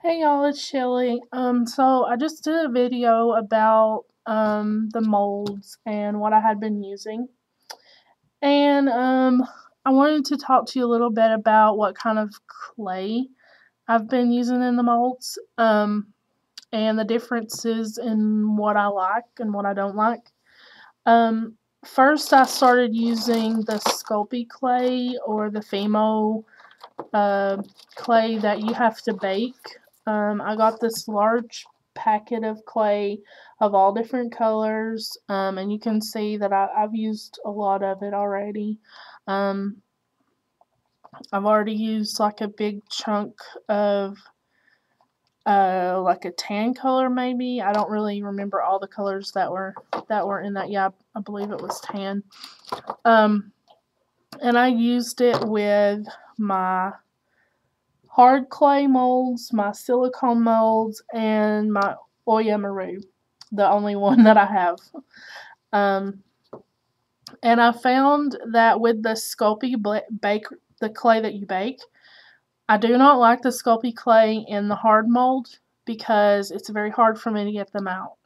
Hey y'all, it's Shelly. Um, so I just did a video about um the molds and what I had been using. And um I wanted to talk to you a little bit about what kind of clay I've been using in the molds. Um and the differences in what I like and what I don't like. Um first I started using the Sculpey clay or the Fimo uh, clay that you have to bake um, I got this large packet of clay of all different colors um, and you can see that I, have used a lot of it already. Um, I've already used like a big chunk of uh, like a tan color maybe. I don't really remember all the colors that were that were in that. Yeah, I believe it was tan. Um, and I used it with my hard clay molds, my silicone molds, and my Oyumaru, the only one that I have. Um, and I found that with the Sculpey bake, the clay that you bake, I do not like the Sculpey clay in the hard mold because it's very hard for me to get them out.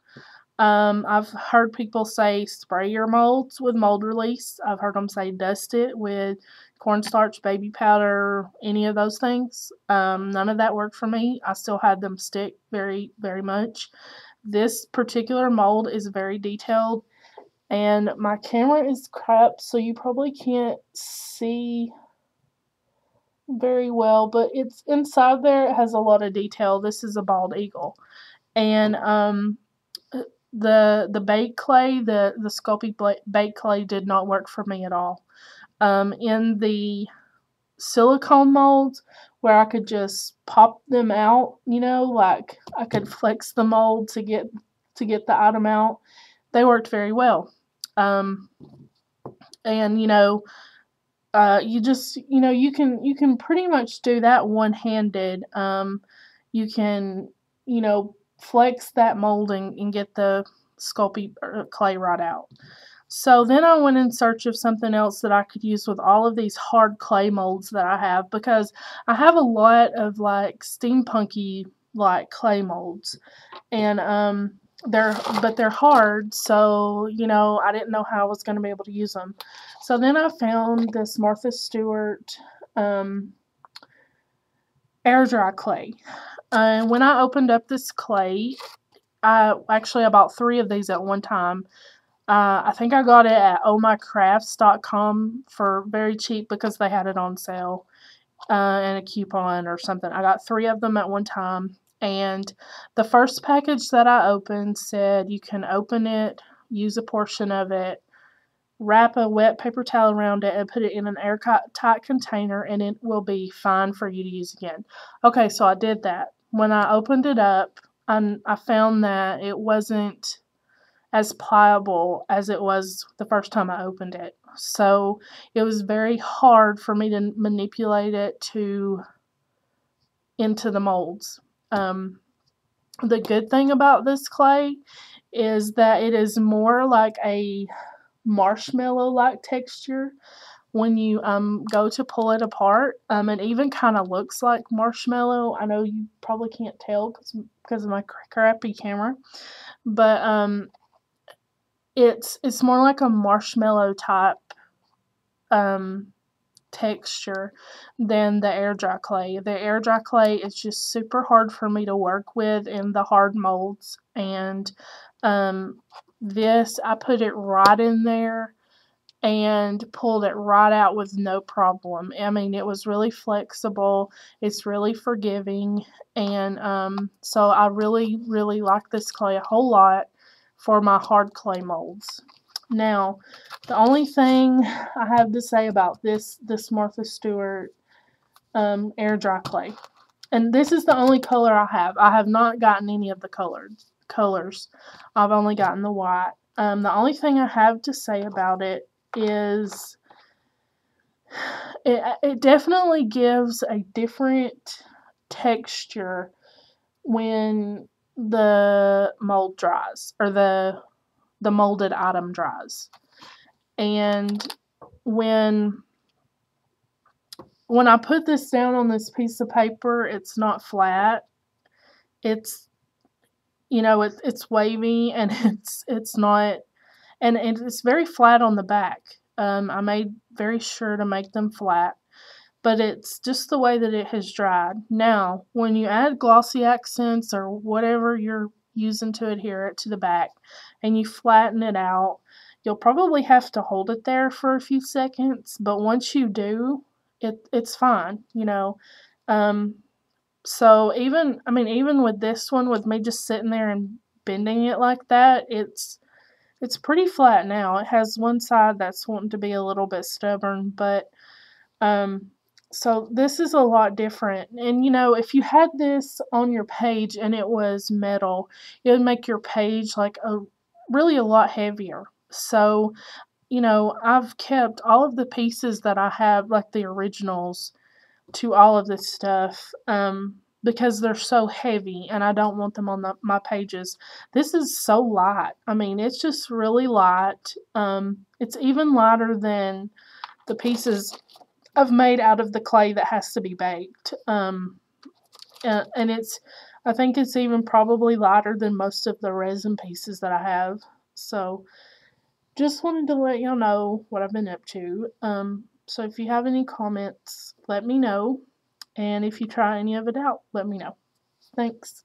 Um, I've heard people say spray your molds with mold release. I've heard them say dust it with cornstarch, baby powder, any of those things. Um, none of that worked for me. I still had them stick very, very much. This particular mold is very detailed and my camera is crap so you probably can't see very well but it's inside there it has a lot of detail this is a bald eagle and um the the bake clay the the Sculpey bake clay did not work for me at all um, in the silicone molds where I could just pop them out, you know, like I could flex the mold to get to get the item out. They worked very well. Um, and you know, uh, you just you know you can you can pretty much do that one handed. Um, you can you know flex that molding and get the Sculpey uh, clay right out. So then I went in search of something else that I could use with all of these hard clay molds that I have because I have a lot of like steampunky like clay molds and um they're but they're hard so you know I didn't know how I was going to be able to use them. So then I found this Martha Stewart um air dry clay. And when I opened up this clay, I actually I bought three of these at one time uh, I think I got it at ohmycrafts.com for very cheap because they had it on sale uh, and a coupon or something. I got three of them at one time. And the first package that I opened said you can open it, use a portion of it, wrap a wet paper towel around it, and put it in an airtight container, and it will be fine for you to use again. Okay, so I did that. When I opened it up, I, I found that it wasn't as pliable as it was the first time I opened it. So it was very hard for me to manipulate it to into the molds. Um, the good thing about this clay is that it is more like a marshmallow like texture when you um, go to pull it apart. Um, it even kind of looks like marshmallow. I know you probably can't tell because of my crappy camera, but um, it's it's more like a marshmallow type um, texture than the air dry clay. The air dry clay is just super hard for me to work with in the hard molds and um, this I put it right in there and pulled it right out with no problem. I mean, it was really flexible. It's really forgiving. And um, so I really, really like this clay a whole lot for my hard clay molds. Now, the only thing I have to say about this, this Martha Stewart um, air dry clay, and this is the only color I have. I have not gotten any of the colors. Colors. I've only gotten the white. Um, the only thing I have to say about it is it, it definitely gives a different texture when the mold dries or the the molded item dries. And when when I put this down on this piece of paper, it's not flat. it's you know it, it's wavy and it's it's not and, and it's very flat on the back. Um, i made very sure to make them flat but it's just the way that it has dried. Now when you add glossy accents or whatever you're using to adhere it to the back and you flatten it out you'll probably have to hold it there for a few seconds but once you do it it's fine you know. Um, so even I mean even with this one with me just sitting there and bending it like that, it's it's pretty flat now. It has one side that's wanting to be a little bit stubborn, but um so this is a lot different. And you know, if you had this on your page and it was metal, it would make your page like a really a lot heavier. So, you know, I've kept all of the pieces that I have like the originals to all of this stuff um, because they're so heavy and I don't want them on the, my pages. This is so light. I mean, it's just really light. Um, it's even lighter than the pieces I've made out of the clay that has to be baked. Um, and, and it's, I think it's even probably lighter than most of the resin pieces that I have. So, just wanted to let y'all know what I've been up to. Um, so if you have any comments, let me know. And if you try any of it out, let me know. Thanks.